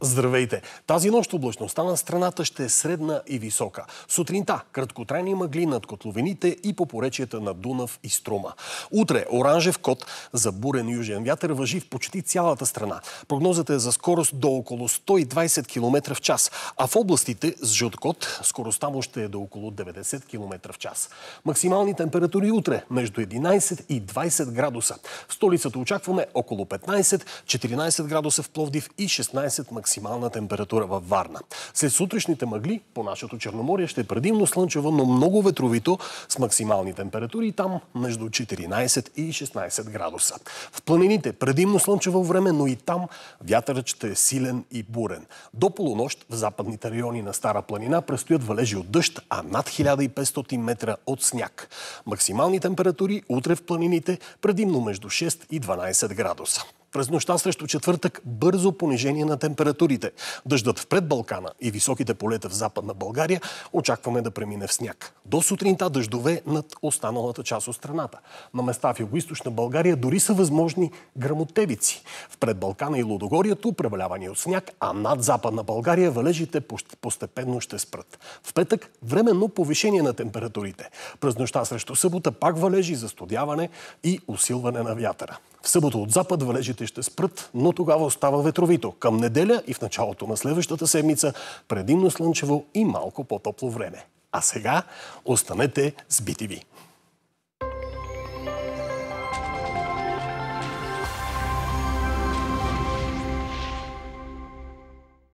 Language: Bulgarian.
Здравейте! Тази нощ облачността на страната ще е средна и висока. Сутринта краткотрайни мъгли над котловините и по поречията на Дунав и Струма. Утре оранжев код за бурен южен вятър въжи в почти цялата страна. Прогнозата е за скорост до около 120 км в час, а в областите с жълт код скоростта му ще е до около 90 км в час. Максимални температури утре между 11 и 20 градуса. В столицата очакваме около 15, 14 градуса в Пловдив и 16 максимална температура във Варна. След сутрешните мъгли по нашето Черноморие ще е предимно слънчево, но много ветровито с максимални температури там между 14 и 16 градуса. В планините предимно слънчево време, но и там вятърът ще е силен и бурен. До полунощ в западните райони на Стара планина предстоят валежи от дъжд, а над 1500 метра от сняг. Максимални температури утре в планините предимно между 6 и 12 градуса. През нощта срещу четвъртък бързо понижение на температурите. Дъждът в предбалкана и високите полета в западна България очакваме да премине в сняг. До сутринта дъждове над останалата част от страната. На места в югоизточна България дори са възможни грамотевици. В предбалкана и Лудогорието превалявани от сняг, а над западна България валежите постепенно ще спрат. В петък временно повишение на температурите. През нощта срещу събота пак валежи за студяване и усилване на вятъра. В събота от запад валежите ще спрат, но тогава остава ветровито. Към неделя и в началото на следващата седмица предимно слънчево и малко по-топло време. А сега останете с BTV.